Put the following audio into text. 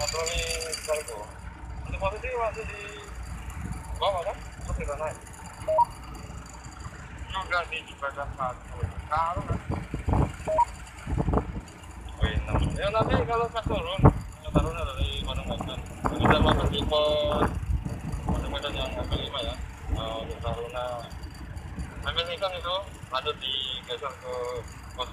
itu. Untuk posisi masih di bawah kan? Terus kita naik juga di jembatan satu. Kalau kan? Wih, enam. ya nanti kalau pas turun yang turun dari Gunung Medan. Kita masuk di pos Gunung Medan yang ambil lima ya. Nah, untuk Taruna ambil ikan itu lanjut digeser ke pos